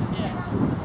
Yeah.